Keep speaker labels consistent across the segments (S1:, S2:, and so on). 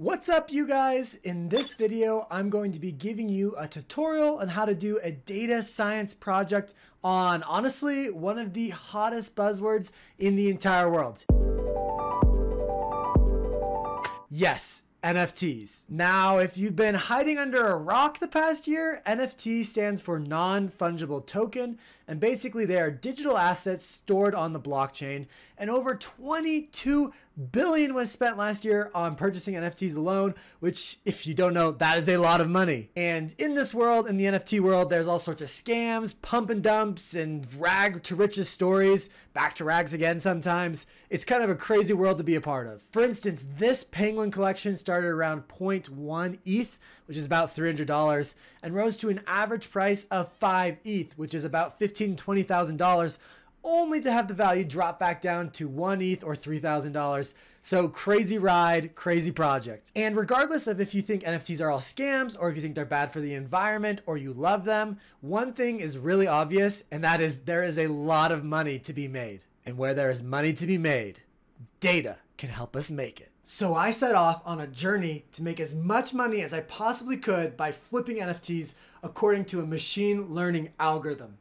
S1: What's up you guys? In this video, I'm going to be giving you a tutorial on how to do a data science project on honestly, one of the hottest buzzwords in the entire world. Yes, NFTs. Now, if you've been hiding under a rock the past year, NFT stands for non fungible token, and basically they are digital assets stored on the blockchain. And over 22 billion was spent last year on purchasing NFTs alone, which, if you don't know, that is a lot of money. And in this world, in the NFT world, there's all sorts of scams, pump and dumps, and rag to riches stories, back to rags again sometimes. It's kind of a crazy world to be a part of. For instance, this penguin collection started around 0.1 ETH, which is about $300, and rose to an average price of 5 ETH, which is about $15,000 $20,000 only to have the value drop back down to one ETH or $3,000. So crazy ride, crazy project. And regardless of if you think NFTs are all scams or if you think they're bad for the environment or you love them, one thing is really obvious and that is there is a lot of money to be made. And where there is money to be made, data can help us make it. So I set off on a journey to make as much money as I possibly could by flipping NFTs according to a machine learning algorithm.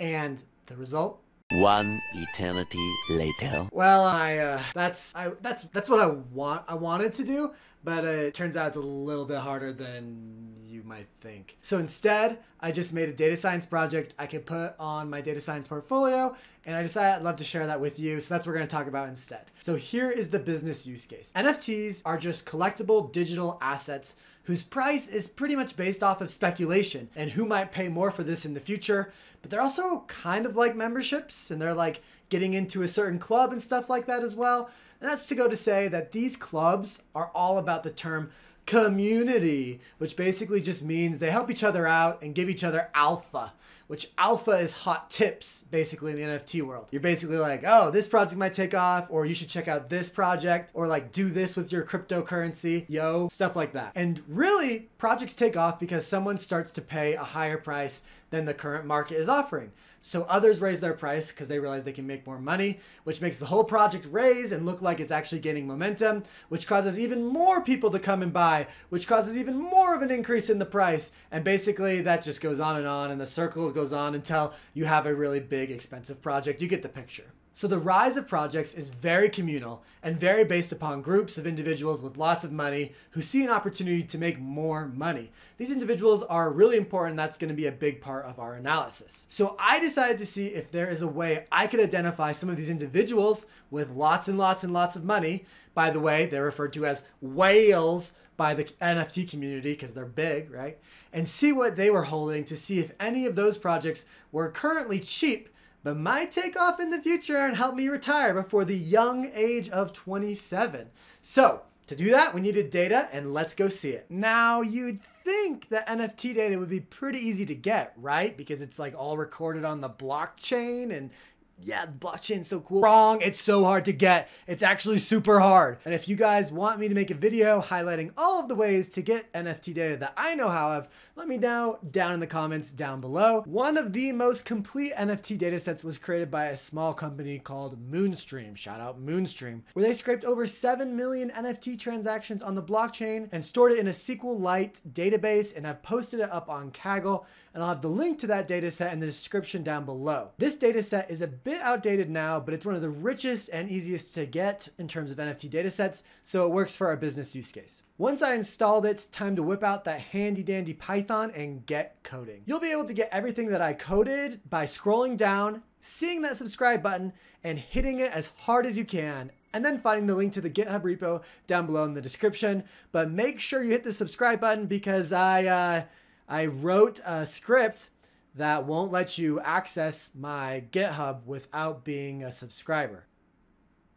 S1: And the result
S2: one eternity later.
S1: Well, I uh, that's I that's that's what I want I wanted to do, but uh, it turns out it's a little bit harder than you might think. So instead, I just made a data science project I could put on my data science portfolio, and I decided I'd love to share that with you. So that's what we're going to talk about instead. So here is the business use case. NFTs are just collectible digital assets whose price is pretty much based off of speculation and who might pay more for this in the future. But they're also kind of like memberships and they're like getting into a certain club and stuff like that as well. And that's to go to say that these clubs are all about the term community, which basically just means they help each other out and give each other alpha which alpha is hot tips basically in the NFT world. You're basically like, oh, this project might take off, or you should check out this project, or like do this with your cryptocurrency, yo, stuff like that. And really, projects take off because someone starts to pay a higher price than the current market is offering. So others raise their price because they realize they can make more money, which makes the whole project raise and look like it's actually gaining momentum, which causes even more people to come and buy, which causes even more of an increase in the price. And basically that just goes on and on and the circle goes on until you have a really big expensive project. You get the picture. So the rise of projects is very communal and very based upon groups of individuals with lots of money who see an opportunity to make more money. These individuals are really important. That's going to be a big part of our analysis. So I decided to see if there is a way I could identify some of these individuals with lots and lots and lots of money. By the way, they're referred to as whales by the NFT community because they're big, right? And see what they were holding to see if any of those projects were currently cheap but might take off in the future and help me retire before the young age of 27. So, to do that, we needed data, and let's go see it. Now, you'd think that NFT data would be pretty easy to get, right? Because it's like all recorded on the blockchain and yeah, blockchain's so cool. Wrong, it's so hard to get. It's actually super hard. And if you guys want me to make a video highlighting all of the ways to get NFT data that I know how of, let me know down in the comments down below. One of the most complete NFT datasets was created by a small company called Moonstream. Shout out Moonstream, where they scraped over 7 million NFT transactions on the blockchain and stored it in a SQLite database. And I've posted it up on Kaggle and I'll have the link to that dataset in the description down below. This dataset is a bit outdated now, but it's one of the richest and easiest to get in terms of NFT datasets, so it works for our business use case. Once I installed it, time to whip out that handy dandy Python and get coding. You'll be able to get everything that I coded by scrolling down, seeing that subscribe button, and hitting it as hard as you can and then finding the link to the GitHub repo down below in the description. But make sure you hit the subscribe button because I uh, I wrote a script that won't let you access my GitHub without being a subscriber.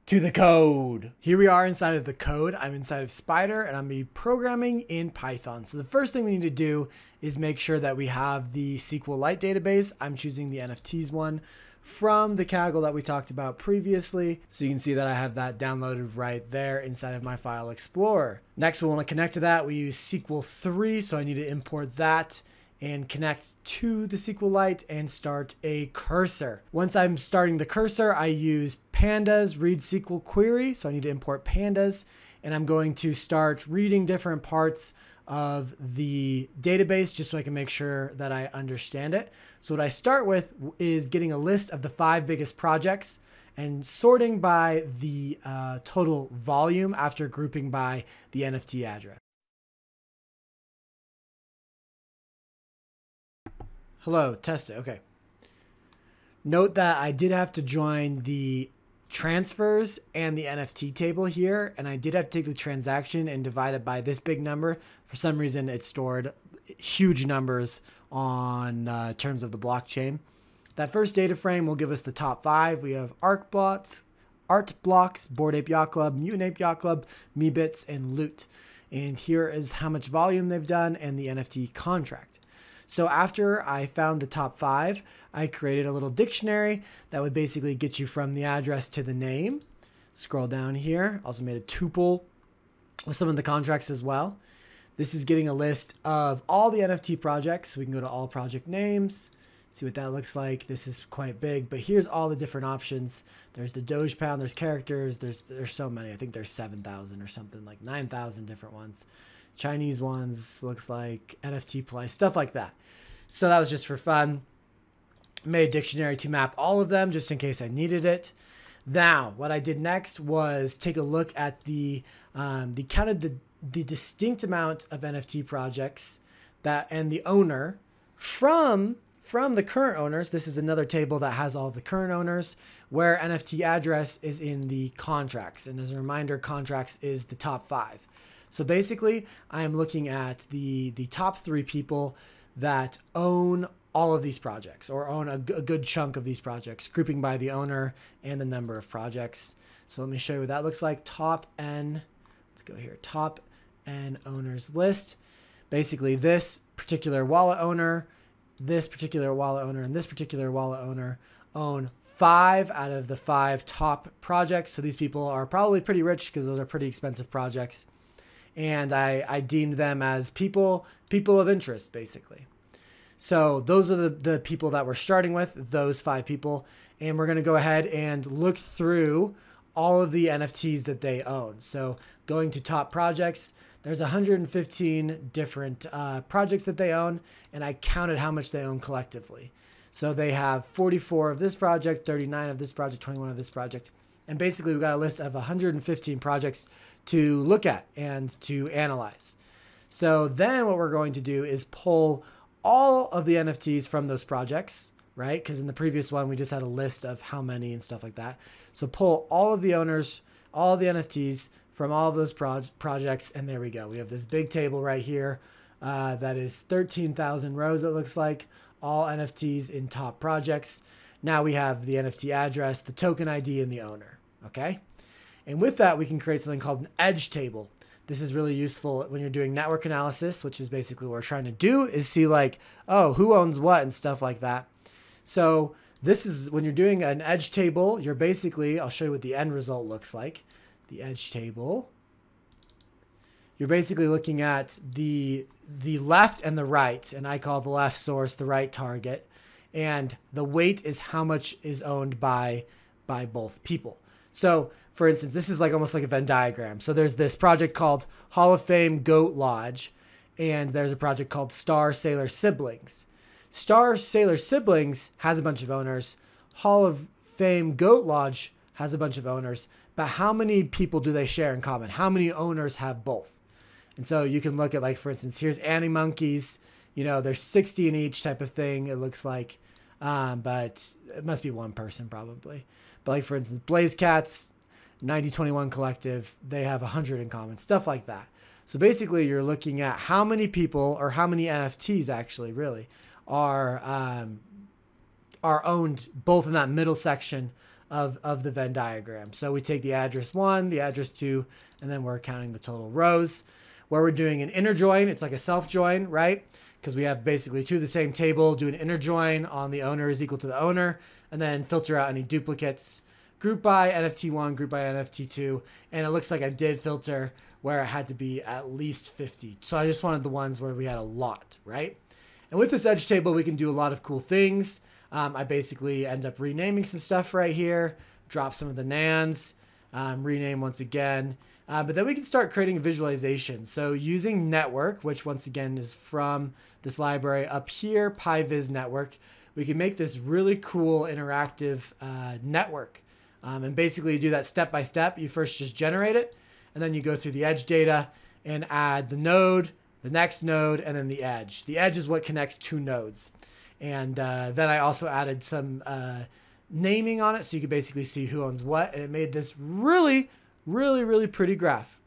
S1: To the code. Here we are inside of the code. I'm inside of Spyder and I'm be programming in Python. So the first thing we need to do is make sure that we have the SQLite database. I'm choosing the NFTs one from the Kaggle that we talked about previously. So you can see that I have that downloaded right there inside of my file explorer. Next, we want to connect to that. We use SQL 3, so I need to import that and connect to the SQLite and start a cursor. Once I'm starting the cursor, I use pandas read SQL query. So I need to import pandas and I'm going to start reading different parts of the database just so I can make sure that I understand it. So what I start with is getting a list of the five biggest projects and sorting by the uh, total volume after grouping by the NFT address. Hello, test it. Okay. Note that I did have to join the transfers and the NFT table here, and I did have to take the transaction and divide it by this big number. For some reason, it stored huge numbers on uh, terms of the blockchain. That first data frame will give us the top five. We have ArcBots, Art Blocks, Bored Ape Yacht Club, Mutant Ape Yacht Club, Meebits, and Loot. And here is how much volume they've done and the NFT contract. So after I found the top five, I created a little dictionary that would basically get you from the address to the name. Scroll down here. Also made a tuple with some of the contracts as well. This is getting a list of all the NFT projects. We can go to all project names, see what that looks like. This is quite big, but here's all the different options. There's the Doge Pound, there's characters, there's there's so many. I think there's 7,000 or something, like 9,000 different ones. Chinese ones, looks like NFT play, stuff like that. So that was just for fun. Made a dictionary to map all of them just in case I needed it. Now, what I did next was take a look at the um, the counted the the distinct amount of NFT projects that and the owner from from the current owners. This is another table that has all of the current owners where NFT address is in the contracts. And as a reminder, contracts is the top five. So basically, I am looking at the the top three people that own all of these projects or own a, a good chunk of these projects, grouping by the owner and the number of projects. So let me show you what that looks like. Top N, let's go here. Top N owners list. Basically, this particular wallet owner, this particular wallet owner, and this particular wallet owner own five out of the five top projects. So these people are probably pretty rich because those are pretty expensive projects and I, I deemed them as people people of interest basically. So those are the, the people that we're starting with, those five people. And we're going to go ahead and look through all of the NFTs that they own. So going to top projects, there's 115 different uh, projects that they own, and I counted how much they own collectively. So they have 44 of this project, 39 of this project, 21 of this project. And basically, we've got a list of 115 projects to look at and to analyze. So then what we're going to do is pull all of the NFTs from those projects, right? Because in the previous one, we just had a list of how many and stuff like that. So pull all of the owners, all the NFTs from all of those pro- projects, and there we go. We have this big table right here uh, that is 13,000 rows, it looks like, all NFTs in top projects. Now we have the NFT address, the token ID, and the owner, okay? And with that, we can create something called an edge table. This is really useful when you're doing network analysis, which is basically what we're trying to do is see like, oh, who owns what and stuff like that. So this is when you're doing an edge table, you're basically, I'll show you what the end result looks like. The edge table. You're basically looking at the the left and the right, and I call the left source the right target. And the weight is how much is owned by by both people. So for instance, this is like almost like a Venn diagram. So there's this project called Hall of Fame Goat Lodge, and there's a project called Star Sailor Siblings. Star Sailor Siblings has a bunch of owners. Hall of Fame Goat Lodge has a bunch of owners. But how many people do they share in common? How many owners have both? And so you can look at like, for instance, here's Annie Monkeys. You know, there's 60 in each type of thing. It looks like, um, but it must be one person probably. But like for instance, Blaze Cats, 9021 Collective, they have 100 in common, stuff like that. So basically, you're looking at how many people or how many NFTs actually really are um, are owned both in that middle section of, of the Venn diagram. So we take the address one, the address two, and then we're counting the total rows. Where we're doing an inner join, it's like a self join, right? Because we have basically two of the same table, do an inner join on the owner is equal to the owner, and then filter out any duplicates group by NFT1, group by NFT2, and it looks like I did filter where it had to be at least 50. So I just wanted the ones where we had a lot, right? And with this edge table, we can do a lot of cool things. Um, I basically end up renaming some stuff right here, drop some of the nans, um, rename once again. Uh, but then we can start creating a visualization. So using network, which once again is from this library up here, Pyvis network, we can make this really cool interactive uh, network. Um, and basically you do that step by step. You first just generate it, and then you go through the edge data and add the node, the next node, and then the edge. The edge is what connects two nodes. And uh, then I also added some uh, naming on it so you could basically see who owns what. And it made this really, really, really pretty graph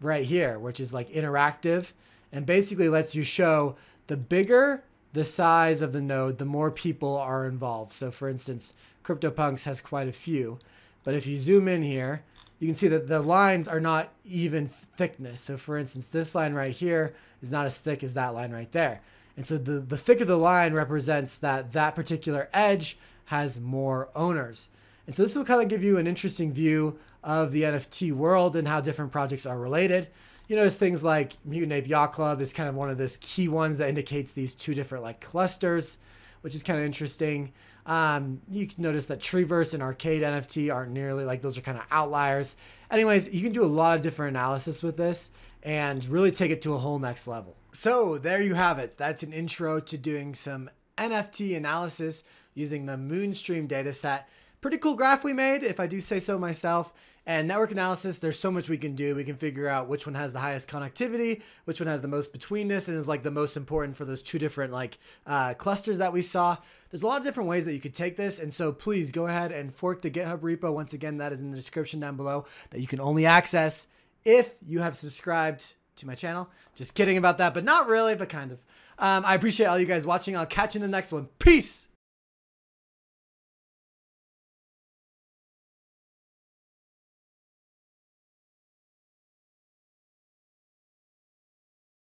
S1: right here, which is like interactive and basically lets you show the bigger the size of the node, the more people are involved. So for instance, CryptoPunks has quite a few. But if you zoom in here, you can see that the lines are not even thickness. So for instance, this line right here is not as thick as that line right there. And so the, the thick of the line represents that that particular edge has more owners. And so this will kind of give you an interesting view of the NFT world and how different projects are related. You notice things like Mutant Ape Yacht Club is kind of one of those key ones that indicates these two different like clusters, which is kind of interesting. Um, you can notice that Treeverse and Arcade NFT aren't nearly like those are kind of outliers. Anyways, you can do a lot of different analysis with this and really take it to a whole next level. So there you have it. That's an intro to doing some NFT analysis using the Moonstream dataset. Pretty cool graph we made, if I do say so myself. And network analysis, there's so much we can do. We can figure out which one has the highest connectivity, which one has the most betweenness, and is like the most important for those two different like uh, clusters that we saw. There's a lot of different ways that you could take this, and so please go ahead and fork the GitHub repo. Once again, that is in the description down below that you can only access if you have subscribed to my channel. Just kidding about that, but not really, but kind of. Um, I appreciate all you guys watching. I'll catch you in the next one. Peace!